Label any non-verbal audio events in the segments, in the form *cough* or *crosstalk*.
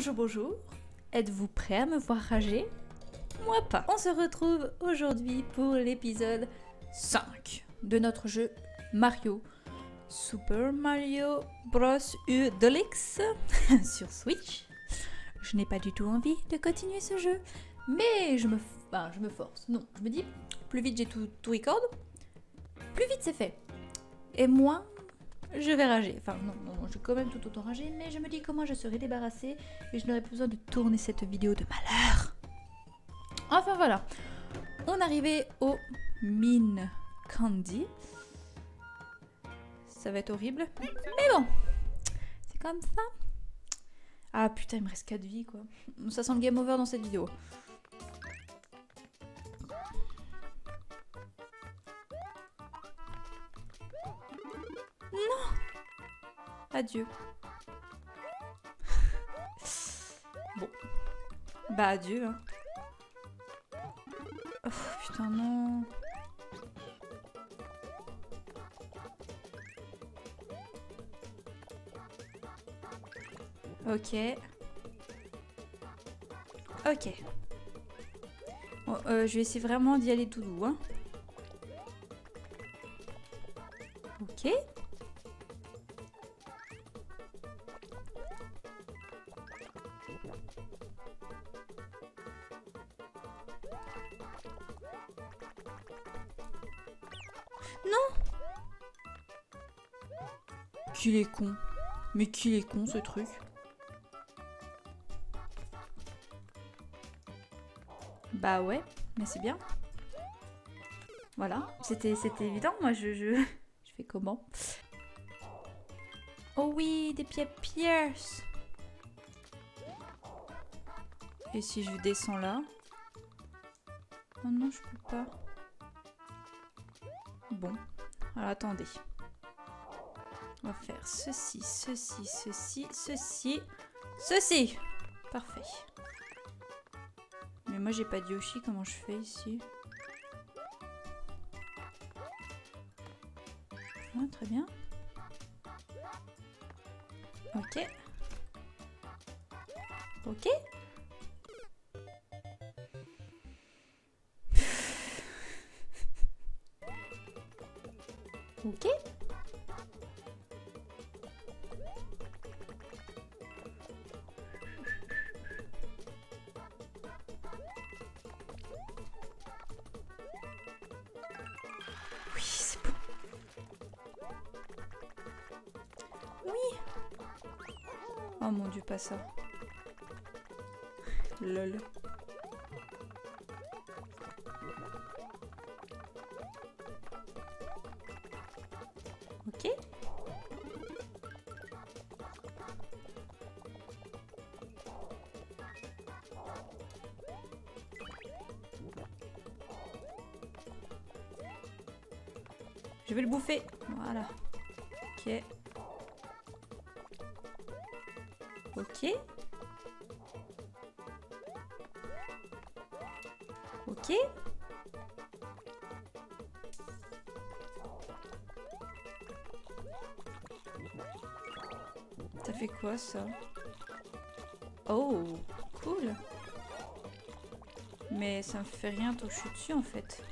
Bonjour, bonjour. Êtes-vous prêt à me voir rager? Moi pas. On se retrouve aujourd'hui pour l'épisode 5 de notre jeu Mario. Super Mario Bros. U Deluxe *laughs* sur Switch. Je n'ai pas du tout envie de continuer ce jeu, mais je me, me force. Non, je me dis, plus vite j'ai tout, tout record, plus vite c'est fait. Et moins je vais rager. Enfin, non, non, je vais quand même tout autant rager, mais je me dis comment je serai débarrassée et je n'aurai plus besoin de tourner cette vidéo de malheur. Enfin voilà, on arrivait au mine candy. Ça va être horrible, mais bon, c'est comme ça. Ah putain, il me reste 4 vies quoi. Ça sent le game over dans cette vidéo. Non Adieu. bon. Bah adieu. Hein. Oh, putain non. Ok. Ok. Euh, je vais essayer vraiment d'y aller tout doux. Hein. Ok. Non Qu'il est con. Mais qu'il est con ce truc. Bah ouais, mais c'est bien. Voilà, c'était évident. Moi, je, *laughs* je, fais comment? Oh oui, des pieds pierce. Et si je descends là? Oh non, je peux pas. Bon, alors attendez. On va faire ceci, ceci, ceci, ceci, ceci. Parfait. Mais moi j'ai pas de Yoshi, comment je fais ici ah, Très bien. Ok. Ok. Ok. Oui, c'est bon. Oui. Oh mon dieu, pas ça. Lol. Je vais le bouffer. Voilà. Ok. Ok. Ok. Ça fait quoi ça? Oh, cool. Mais ça me fait rien tant que dessus en fait.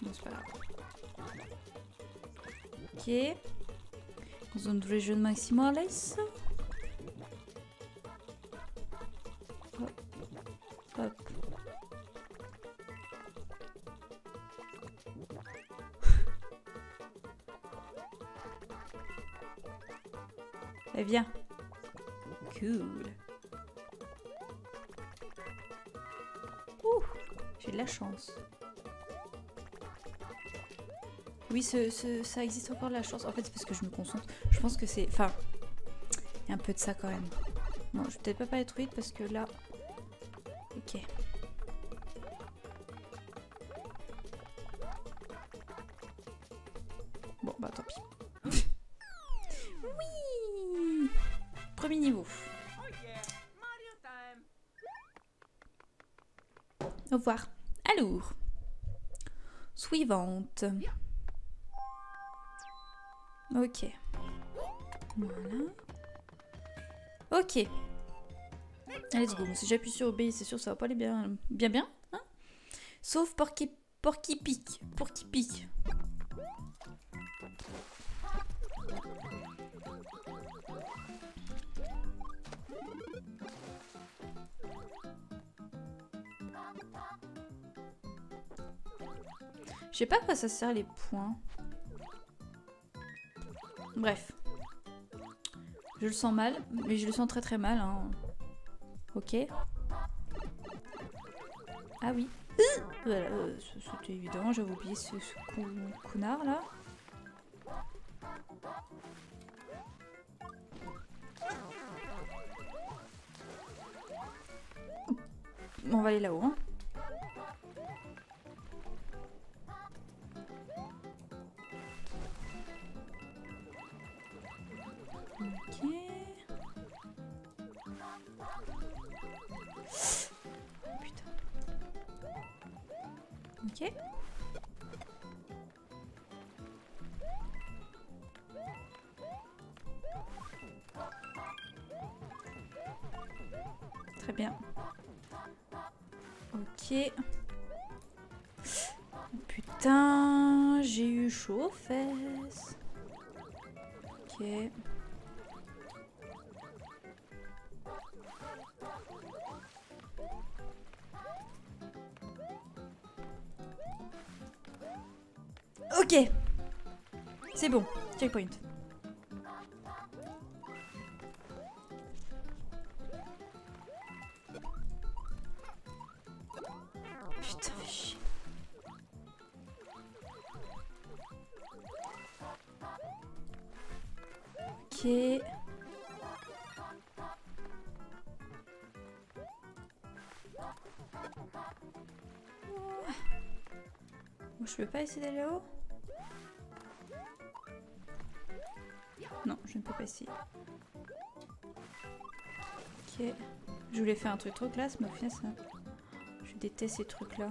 Non, c'est pas grave. Ok. Zone de région maximale. Hop. Hop. *laughs* Eh bien. Cool. Ouh, j'ai de la chance. Oui, ça existe encore la chance. En fait, c'est parce que je me concentre. Je pense que c'est... Enfin, il y a un peu de ça quand même. Bon, je vais peut-être pas parler trop vite parce que là... Ok. Bon, bah tant pis. *laughs* oui Premier niveau. Au revoir. Alors. Suivante. Ok. Voilà. Ok. Let's go. Si j'appuie sur obéir, c'est sûr, ça va pas aller bien, bien, bien. Hein? Sauf pour qui pique. Qui pique. Je sais pas à quoi ça sert les points. Bref. Je le sens mal, mais je le sens très très mal. Hein. Ok. Ah oui. Voilà, euh, c'était évident, j'avais oublié ce, ce cou counard là. On va aller là-haut. Hein. Très bien. Ok. Putain, j'ai eu chaud aux fesses. Ok. Ok. C'est bon. Checkpoint. Putain, chier. Ok. Je peux pas essayer d'aller là-haut? Non, je ne peux pas essayer. Ok. Je voulais faire un truc trop classe, mais au final, ça... Je déteste ces trucs-là.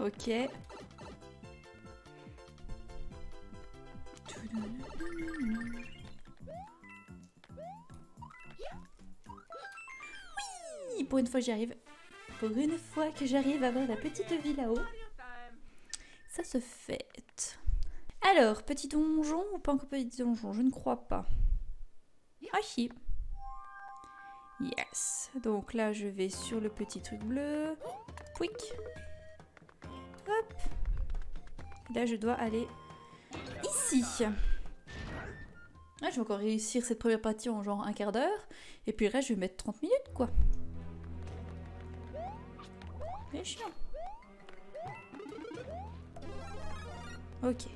Ok. Oui, pour une fois j'y arrive. Pour une fois que j'arrive à avoir la petite vie là-haut. Ça se fait. Alors, petit donjon ou pas encore petit donjon? Je ne crois pas. Ah si. Yes. Donc là, je vais sur le petit truc bleu. Pouic. Hop. Là, je dois aller ici. Je vais encore réussir cette première partie en genre un quart d'heure. Et puis le reste, je vais mettre 30 minutes, quoi. C'est chiant. Ok.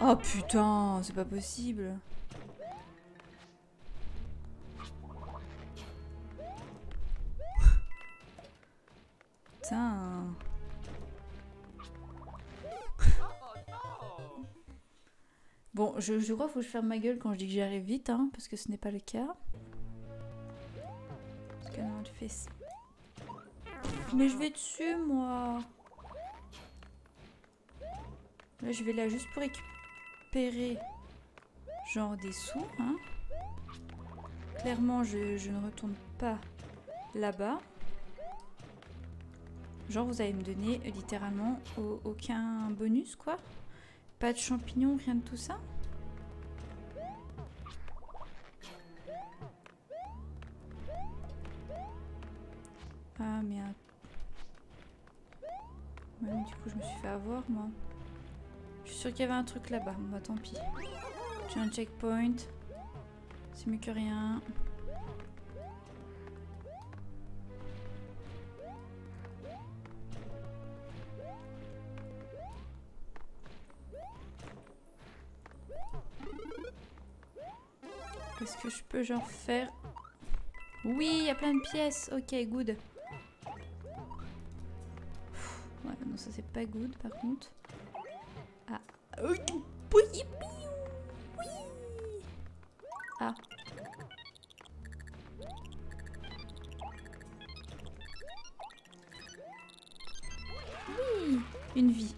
Oh putain, c'est pas possible. Putain. Bon, je, crois qu'il faut que je ferme ma gueule quand je dis que j'y arrive vite, hein, parce que ce n'est pas le cas. Parce que non, fais... Mais je vais dessus, moi. Là, je vais là juste pour récupérer genre des sous, hein. Clairement, je ne retourne pas là-bas. Genre, vous allez me donner littéralement au- aucun bonus, quoi. Pas de champignons, rien de tout ça. Ah, merde. Mais du coup, je me suis fait avoir, moi. Je suis sûre qu'il y avait un truc là-bas. Bah, tant pis. J'ai un checkpoint. C'est mieux que rien. Qu'est-ce que je peux genre faire? Oui, il y a plein de pièces. Ok, good. ça c'est pas good par contre. Ah. Oui. Oui. Ah. Oui. Une vie.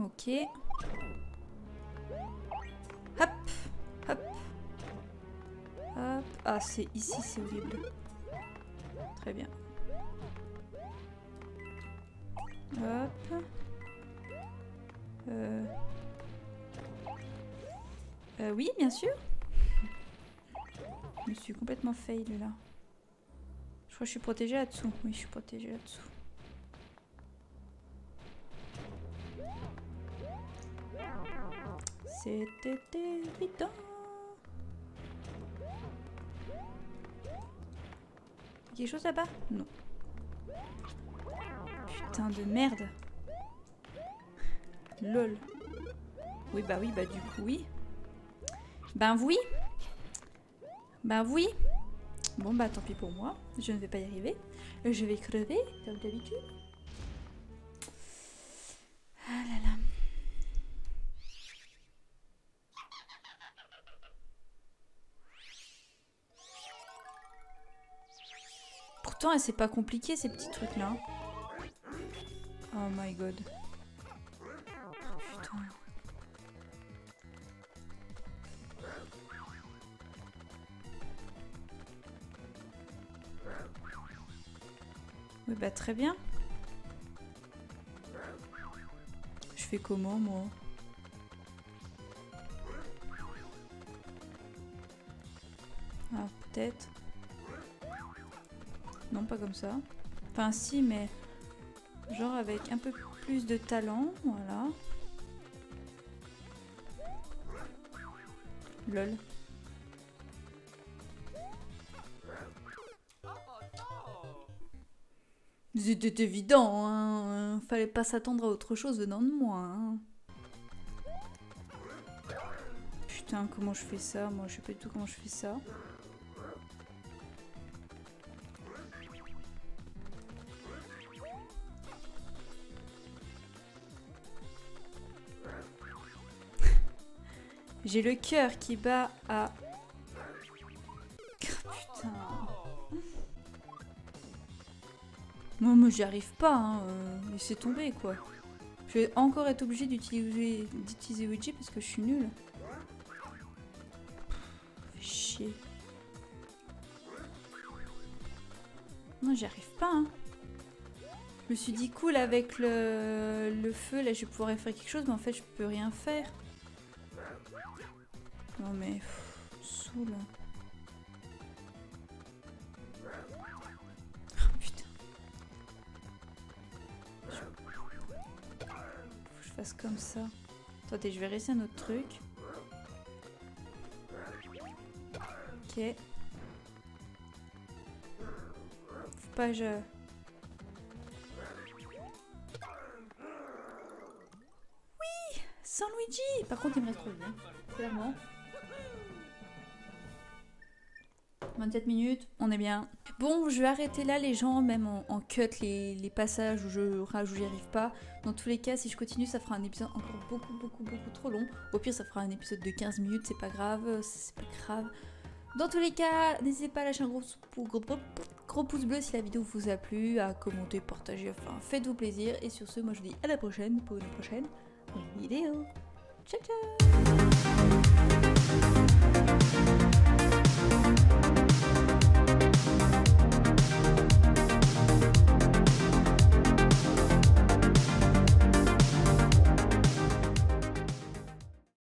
Ok. Ah, c'est ici, c'est horrible. Très bien. Hop. Euh... Euh, oui, bien sûr. Je suis complètement fail là. Je crois que je suis protégée là-dessous. Oui, je suis protégée là-dessous. C'était évident. Quelque chose là-bas? Non. Putain de merde. Lol. Oui, bah oui, bah du coup, oui. Ben oui. Ben oui. Bon, bah tant pis pour moi. Je ne vais pas y arriver. Je vais crever, comme d'habitude. Ah là là. Pourtant, c'est pas compliqué ces petits trucs là. Oh my god. Putain. Oui bah très bien. Je fais comment moi? Ah peut-être. Non pas comme ça. Enfin si mais genre avec un peu plus de talent, voilà. Lol. C'était évident, hein. Fallait pas s'attendre à autre chose venant de moi, hein. Putain, comment je fais ça? Moi, je sais pas du tout comment je fais ça. J'ai le cœur qui bat à... Putain. Moi, moi j'y arrive pas, hein. euh, Laissez tomber, quoi. Je vais encore être obligée d'utiliser Ouija parce que je suis nulle. Chier. Non, j'y arrive pas, hein. Je me suis dit cool avec le, le feu, là je vais pouvoir faire quelque chose, mais en fait je peux rien faire. Non mais... Saoule. Oh, putain. Faut que je fasse comme ça. Attendez, je vais réessayer un autre truc. Ok. Faut pas que je... Oui Sans Luigi Par contre, il me reste trop bien. Clairement. 27 minutes, on est bien. Bon, je vais arrêter là les gens, même en, cut les, passages où je rage où j'y arrive pas. Dans tous les cas, si je continue, ça fera un épisode encore beaucoup, beaucoup, beaucoup trop long. Au pire, ça fera un épisode de 15 minutes, c'est pas grave, c'est pas grave. Dans tous les cas, n'hésitez pas à lâcher un gros, gros, gros, pouce bleu si la vidéo vous a plu, à commenter, partager, enfin faites-vous plaisir. Et sur ce, moi je vous dis à la prochaine pour une prochaine vidéo. Ciao ciao